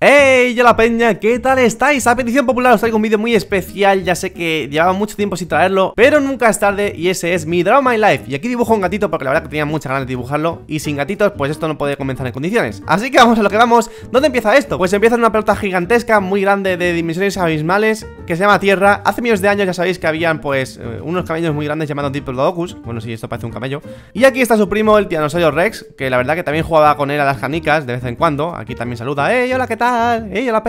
¡Hey! Yo la peña, ¿qué tal estáis? A petición popular os traigo un vídeo muy especial Ya sé que llevaba mucho tiempo sin traerlo Pero nunca es tarde y ese es mi Draw My Life Y aquí dibujo un gatito porque la verdad que tenía muchas ganas de dibujarlo Y sin gatitos pues esto no puede comenzar en condiciones Así que vamos a lo que vamos ¿Dónde empieza esto? Pues empieza en una pelota gigantesca, muy grande, de dimensiones abismales Que se llama Tierra Hace millones de años ya sabéis que habían pues eh, unos camellos muy grandes llamados Diplodocus Bueno sí, esto parece un camello Y aquí está su primo, el Tiranosaurio Rex Que la verdad que también jugaba con él a las canicas de vez en cuando Aquí también saluda ¡Hey, hola, ¿qué tal? ¡Hey, hola,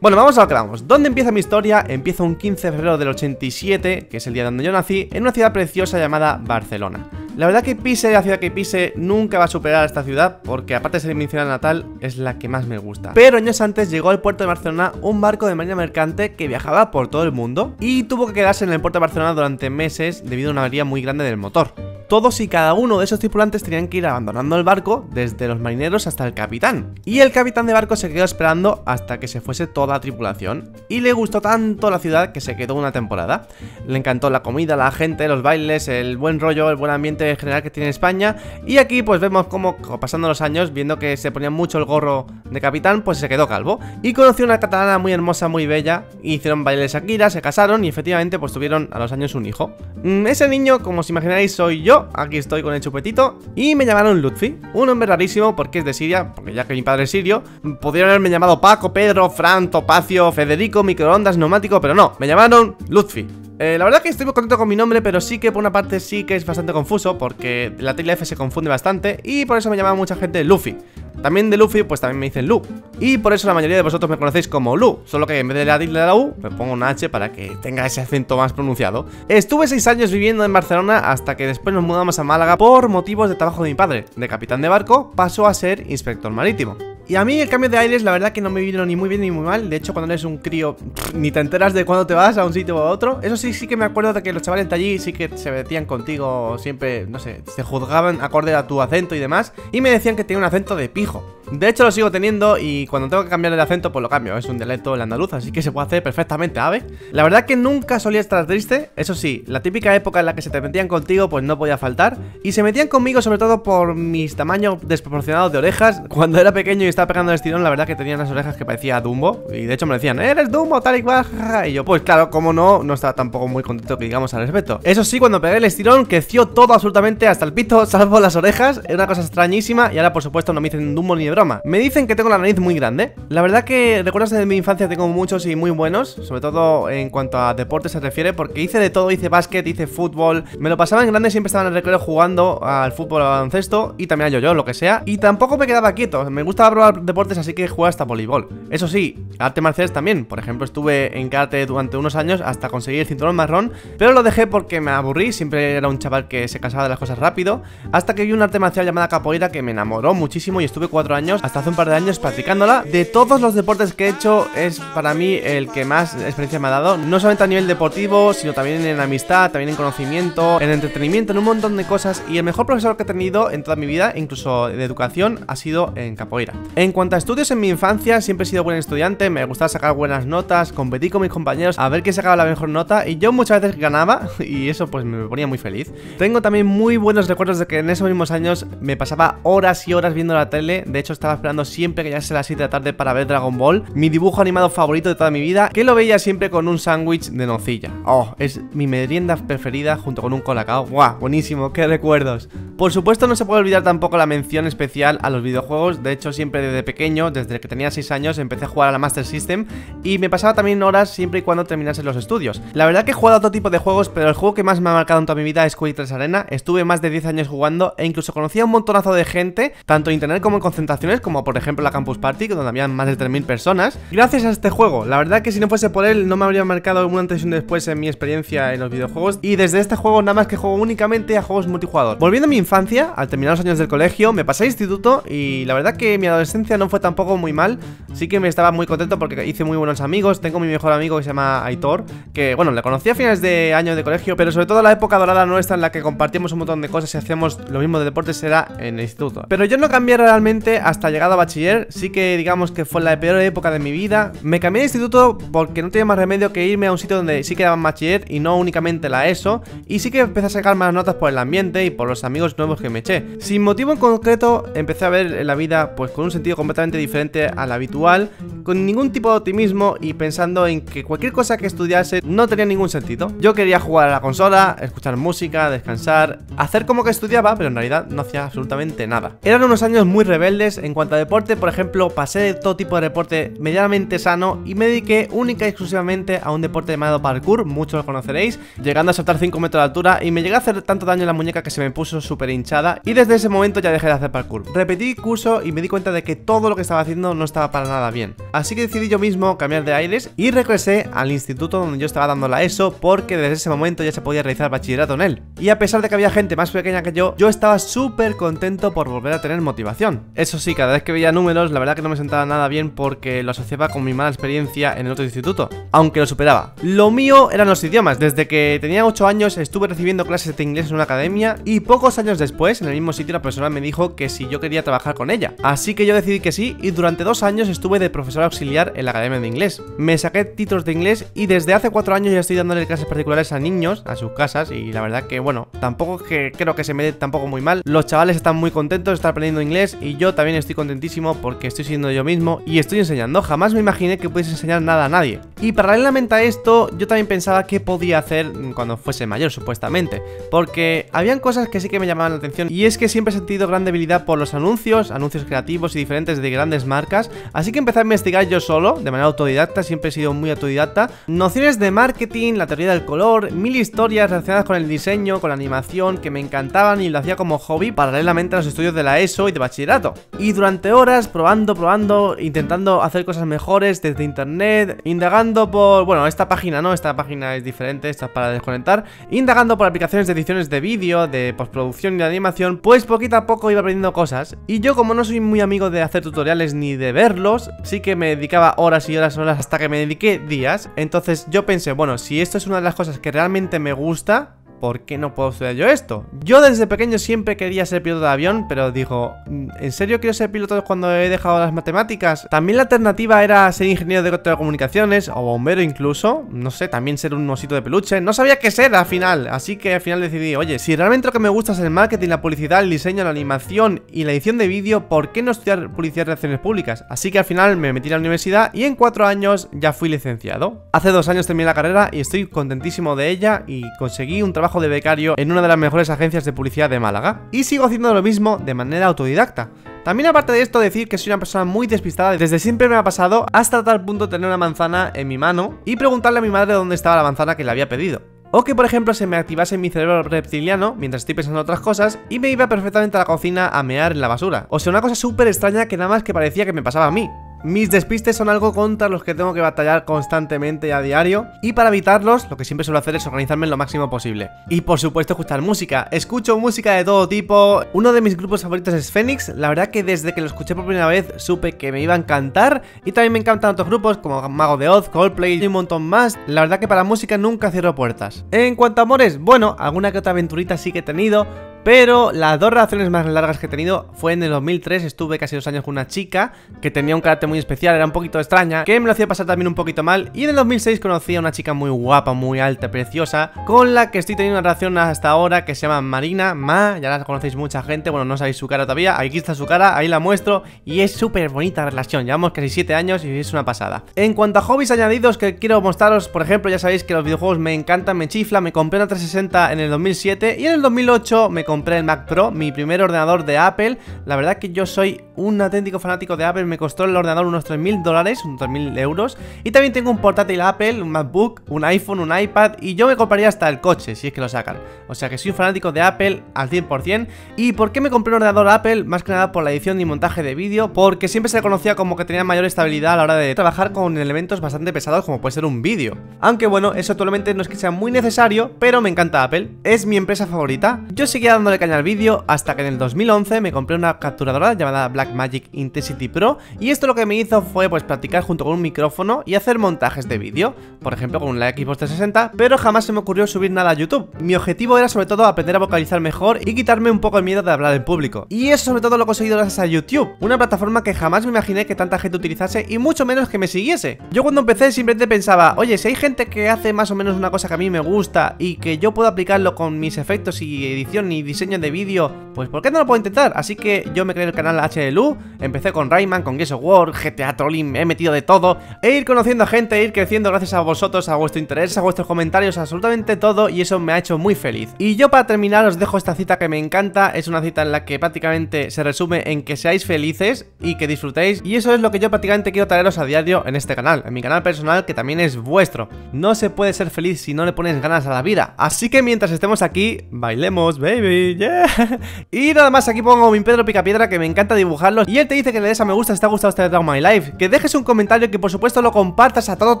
bueno, vamos a lo que vamos. ¿Dónde empieza mi historia? Empieza un 15 de febrero del 87, que es el día donde yo nací, en una ciudad preciosa llamada Barcelona. La verdad que pise la ciudad que pise nunca va a superar a esta ciudad porque aparte de ser mi ciudad natal es la que más me gusta. Pero años antes llegó al puerto de Barcelona un barco de marina mercante que viajaba por todo el mundo y tuvo que quedarse en el puerto de Barcelona durante meses debido a una avería muy grande del motor todos y cada uno de esos tripulantes tenían que ir abandonando el barco, desde los marineros hasta el capitán. Y el capitán de barco se quedó esperando hasta que se fuese toda la tripulación. Y le gustó tanto la ciudad que se quedó una temporada. Le encantó la comida, la gente, los bailes, el buen rollo, el buen ambiente general que tiene España. Y aquí pues vemos cómo pasando los años, viendo que se ponía mucho el gorro de capitán, pues se quedó calvo. Y conoció una catalana muy hermosa, muy bella. Hicieron bailes Shakira, se casaron y efectivamente pues tuvieron a los años un hijo. Mm, ese niño, como os imagináis, soy yo aquí estoy con el chupetito Y me llamaron Lutfi, un hombre rarísimo porque es de Siria Porque ya que mi padre es sirio Podrían haberme llamado Paco, Pedro, Fran, Topacio, Federico, Microondas, Neumático Pero no, me llamaron Lutfi. Eh, la verdad que estoy muy contento con mi nombre, pero sí que por una parte sí que es bastante confuso Porque la T y la F se confunde bastante Y por eso me llama mucha gente Luffy también de Luffy, pues también me dicen Lu. Y por eso la mayoría de vosotros me conocéis como Lu. Solo que en vez de la tilde de la U, me pongo una H para que tenga ese acento más pronunciado. Estuve 6 años viviendo en Barcelona hasta que después nos mudamos a Málaga por motivos de trabajo de mi padre. De capitán de barco pasó a ser inspector marítimo. Y a mí el cambio de aires la verdad que no me vino ni muy bien ni muy mal. De hecho cuando eres un crío ni te enteras de cuándo te vas a un sitio o a otro. Eso sí, sí que me acuerdo de que los chavales de allí sí que se metían contigo siempre, no sé, se juzgaban acorde a tu acento y demás. Y me decían que tenía un acento de pijo de hecho lo sigo teniendo y cuando tengo que cambiar el acento pues lo cambio. Es un dialecto el andaluz, así que se puede hacer perfectamente, ¿ave? La verdad que nunca solía estar triste. Eso sí, la típica época en la que se te metían contigo pues no podía faltar. Y se metían conmigo sobre todo por mis tamaños desproporcionados de orejas. Cuando era pequeño y estaba pegando el estirón la verdad que tenía unas orejas que parecía Dumbo. Y de hecho me decían, eres Dumbo, tal y cual, Y yo pues claro, como no, no estaba tampoco muy contento que digamos al respecto. Eso sí, cuando pegué el estirón creció todo absolutamente hasta el pito, salvo las orejas. Era una cosa extrañísima. Y ahora por supuesto no me dicen Dumbo ni de Me dicen que tengo la nariz muy grande. La verdad que recuerdos de mi infancia tengo muchos y muy buenos Sobre todo en cuanto a deporte se refiere Porque hice de todo, hice básquet, hice fútbol. Me lo pasaba en grande, siempre estaba en el recreo jugando al fútbol, al baloncesto Y también a yo-yo, lo que sea. Y tampoco me quedaba quieto, me gustaba probar deportes así que jugué hasta voleibol. Eso sí, arte marciales también. Por ejemplo estuve en karate durante unos años hasta conseguir el cinturón marrón Pero lo dejé porque me aburrí, siempre era un chaval que se casaba de las cosas rápido. Hasta que vi un arte marcial llamada capoeira que me enamoró muchísimo Y estuve cuatro años hasta hace un par de años practicándola. De todos los deportes que he hecho, es para mí el que más experiencia me ha dado. No solamente a nivel deportivo, sino también en amistad, también en conocimiento, en entretenimiento, en un montón de cosas. Y el mejor profesor que he tenido en toda mi vida, incluso de educación, ha sido en capoeira. En cuanto a estudios en mi infancia, siempre he sido buen estudiante, me gustaba sacar buenas notas, competí con mis compañeros a ver quién sacaba la mejor nota y yo muchas veces ganaba y eso pues me ponía muy feliz. Tengo también muy buenos recuerdos de que en esos mismos años me pasaba horas y horas viendo la tele, de hecho estaba esperando siempre que ya sea las 7 de la tarde para ver Dragon Ball, mi dibujo animado favorito de toda mi vida, que lo veía siempre con un sándwich de nocilla. Oh, es mi merienda preferida junto con un colacao. ¡Guau! Buenísimo, qué recuerdos. Por supuesto no se puede olvidar tampoco la mención especial a los videojuegos, de hecho siempre desde pequeño, desde que tenía 6 años, empecé a jugar a la Master System y me pasaba también horas siempre y cuando terminase los estudios. La verdad que he jugado a todo tipo de juegos, pero el juego que más me ha marcado en toda mi vida es Quake 3 Arena, estuve más de 10 años jugando e incluso conocía a un montonazo de gente, tanto en internet como en concentraciones, como por ejemplo la Campus Party, donde había más de 3.000 personas. Gracias a este juego, la verdad que si no fuese por él no me habría marcado un antes y un después en mi experiencia en los videojuegos. Y desde este juego nada más que juego únicamente a juegos multijugador. Volviendo a mi infancia, al terminar los años del colegio, me pasé a instituto y la verdad que mi adolescencia no fue tampoco muy mal. Sí que me estaba muy contento porque hice muy buenos amigos. Tengo mi mejor amigo que se llama Aitor, que bueno, le conocí a finales de año de colegio, pero sobre todo la época dorada nuestra en la que compartíamos un montón de cosas y hacíamos lo mismo de deportes era en el instituto. Pero yo no cambié realmente hasta llegado a bachiller, sí que digamos que fue la peor época de mi vida. Me cambié de instituto porque no tenía más remedio que irme a un sitio donde sí quedaba bachiller y no únicamente la ESO, y sí que empecé a sacar más notas por el ambiente y por los amigos nuevos que me eché. Sin motivo en concreto, empecé a ver la vida pues con un sentido completamente diferente al habitual, con ningún tipo de optimismo y pensando en que cualquier cosa que estudiase no tenía ningún sentido. Yo quería jugar a la consola, escuchar música, descansar, hacer como que estudiaba, pero en realidad no hacía absolutamente nada. Eran unos años muy rebeldes en cuanto a deporte, por ejemplo, pasé de todo tipo de deporte medianamente sano y me dediqué única y exclusivamente a un deporte llamado parkour, muchos lo conoceréis, llegando a saltar 5 metros de altura y me llegué a hacer tanto daño en la muñeca que se me puso súper hinchada y desde ese momento ya dejé de hacer parkour. Repetí curso y me di cuenta de que todo lo que estaba haciendo no estaba para nada bien. Así que decidí yo mismo cambiar de aires y regresé al instituto donde yo estaba dando la ESO porque desde ese momento ya se podía realizar bachillerato en él. Y a pesar de que había gente más pequeña que yo, yo estaba súper contento por volver a tener motivación. Eso sí, cada vez que veía números, la verdad que no me sentaba nada bien porque lo asociaba con mi mala experiencia en el otro instituto, aunque lo superaba. Lo mío eran los idiomas. Desde que tenía 8 años estuve recibiendo clases de inglés en una academia y pocos años después, en el mismo sitio, la persona me dijo que si yo quería trabajar con ella. Así que yo decidí que sí y durante dos años estuve de auxiliar en la academia de inglés. Me saqué títulos de inglés y desde hace 4 años ya estoy dándole clases particulares a niños, a sus casas y la verdad que bueno, tampoco que creo que se me dé tampoco muy mal. Los chavales están muy contentos de estar aprendiendo inglés y yo también estoy contentísimo porque estoy siendo yo mismo y estoy enseñando. Jamás me imaginé que pudiese enseñar nada a nadie. Y paralelamente a esto, yo también pensaba qué podía hacer cuando fuese mayor, supuestamente. Porque habían cosas que sí que me llamaban la atención y es que siempre he sentido gran debilidad por los anuncios, anuncios creativos y diferentes de grandes marcas. Así que empecé a investigar yo solo, de manera autodidacta, siempre he sido muy autodidacta, nociones de marketing, la teoría del color, mil historias relacionadas con el diseño, con la animación, que me encantaban y lo hacía como hobby paralelamente a los estudios de la ESO y de bachillerato. Y durante horas, probando, probando, intentando hacer cosas mejores desde internet, indagando por, bueno, esta página no, esta página es diferente, esta es para desconectar, indagando por aplicaciones de ediciones de vídeo, de postproducción y de animación, pues poquito a poco iba aprendiendo cosas. Y yo como no soy muy amigo de hacer tutoriales ni de verlos, sí que me dedicaba horas y horas y horas hasta que me dediqué días. Entonces yo pensé, bueno, si esto es una de las cosas que realmente me gusta, ¿por qué no puedo estudiar yo esto? Yo desde pequeño siempre quería ser piloto de avión, pero digo, ¿en serio quiero ser piloto cuando he dejado las matemáticas? También la alternativa era ser ingeniero de telecomunicaciones o bombero incluso, no sé, también ser un osito de peluche, no sabía qué ser al final, así que al final decidí, oye, si realmente lo que me gusta es el marketing, la publicidad, el diseño, la animación y la edición de vídeo, ¿por qué no estudiar publicidad y relaciones públicas? Así que al final me metí a la universidad y en cuatro años ya fui licenciado. Hace dos años terminé la carrera y estoy contentísimo de ella y conseguí un trabajo de becario en una de las mejores agencias de publicidad de Málaga. Y sigo haciendo lo mismo de manera autodidacta. También aparte de esto decir que soy una persona muy despistada, desde siempre me ha pasado hasta tal punto tener una manzana en mi mano y preguntarle a mi madre dónde estaba la manzana que le había pedido. O que por ejemplo se me activase mi cerebro reptiliano mientras estoy pensando en otras cosas y me iba perfectamente a la cocina a mear en la basura. O sea, una cosa súper extraña que nada más que parecía que me pasaba a mí. Mis despistes son algo contra los que tengo que batallar constantemente y a diario y para evitarlos lo que siempre suelo hacer es organizarme lo máximo posible. Y por supuesto escuchar música. Escucho música de todo tipo. Uno de mis grupos favoritos es Phoenix. La verdad que desde que lo escuché por primera vez supe que me iba a encantar. Y también me encantan otros grupos como Mago de Oz, Coldplay y un montón más. La verdad que para música nunca cierro puertas. En cuanto a amores, bueno, alguna que otra aventurita sí que he tenido. Pero las dos relaciones más largas que he tenido fue en el 2003, estuve casi dos años con una chica que tenía un carácter muy especial, era un poquito extraña, que me lo hacía pasar también un poquito mal. Y en el 2006 conocí a una chica muy guapa, muy alta, preciosa, con la que estoy teniendo una relación hasta ahora que se llama Marina, Ma, ya la conocéis mucha gente, bueno, no sabéis su cara todavía, aquí está su cara, ahí la muestro, y es súper bonita relación, llevamos casi 7 años y es una pasada. En cuanto a hobbies añadidos que quiero mostraros, por ejemplo, ya sabéis que los videojuegos me encantan, me chiflan, me compré una 360 en el 2007 y en el 2008 me compré el Mac Pro, mi primer ordenador de Apple. La verdad que yo soy un auténtico fanático de Apple, me costó el ordenador unos 3.000 dólares, unos 3.000 euros. Y también tengo un portátil Apple, un MacBook, un iPhone, un iPad y yo me compraría hasta el coche si es que lo sacan. O sea que soy un fanático de Apple al 100%. ¿Y por qué me compré un ordenador Apple? Más que nada por la edición y montaje de vídeo, porque siempre se conocía como que tenía mayor estabilidad a la hora de trabajar con elementos bastante pesados como puede ser un vídeo. Aunque bueno, eso actualmente no es que sea muy necesario, pero me encanta Apple, es mi empresa favorita. Yo seguía dándole caña al vídeo hasta que en el 2011 me compré una capturadora llamada Blackmagic Intensity Pro y esto lo que me hizo fue pues practicar junto con un micrófono y hacer montajes de vídeo, por ejemplo con la Xbox 360, pero jamás se me ocurrió subir nada a YouTube. Mi objetivo era sobre todo aprender a vocalizar mejor y quitarme un poco el miedo de hablar en público. Y eso sobre todo lo he conseguido gracias a YouTube, una plataforma que jamás me imaginé que tanta gente utilizase y mucho menos que me siguiese. Yo cuando empecé simplemente pensaba, oye, si hay gente que hace más o menos una cosa que a mí me gusta y que yo puedo aplicarlo con mis efectos y edición y diseño de vídeo, pues ¿por qué no lo puedo intentar? Así que yo me creé el canal HLU, empecé con Rayman, con Gears of War, GTA Trolling, he metido de todo, e ir conociendo a gente, e ir creciendo gracias a vosotros, a vuestro interés, a vuestros comentarios, absolutamente todo, y eso me ha hecho muy feliz. Y yo para terminar os dejo esta cita que me encanta, es una cita en la que prácticamente se resume en que seáis felices y que disfrutéis, y eso es lo que yo prácticamente quiero traeros a diario en este canal, en mi canal personal que también es vuestro. No se puede ser feliz si no le pones ganas a la vida, así que mientras estemos aquí, bailemos, baby, Y nada más, aquí pongo mi Pedro Picapiedra que me encanta dibujarlos, y él te dice que le des a me gusta si te ha gustado este Dragon My Life, que dejes un comentario y que por supuesto lo compartas a toda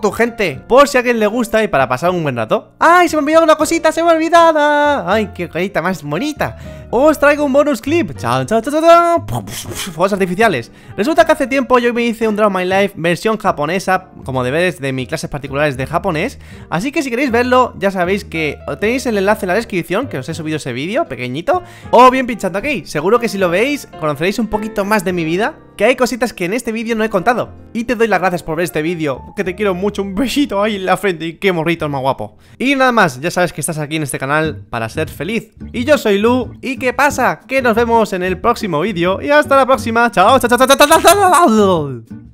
tu gente, por si a alguien le gusta y para pasar un buen rato. ¡Ay, se me olvidó una cosita, se me ha olvidado! ¡Ay, qué carita más bonita! Os traigo un bonus clip. ¡Chao, chao, chao, chao! Fuegos artificiales. Resulta que hace tiempo yo me hice un Draw My Life versión japonesa, como deberes de mis clases particulares de japonés. Así que si queréis verlo, ya sabéis que tenéis el enlace en la descripción, que os he subido ese vídeo o bien pinchando aquí. Seguro que si lo veis, conoceréis un poquito más de mi vida que hay cositas que en este vídeo no he contado. Y te doy las gracias por ver este vídeo, que te quiero mucho, un besito ahí en la frente y qué morrito más guapo. Y nada más, ya sabes que estás aquí en este canal para ser feliz. Y yo soy Lu, ¿y qué pasa? Que nos vemos en el próximo vídeo y hasta la próxima. Chao, chao, chao, chao, chao, chao. chao.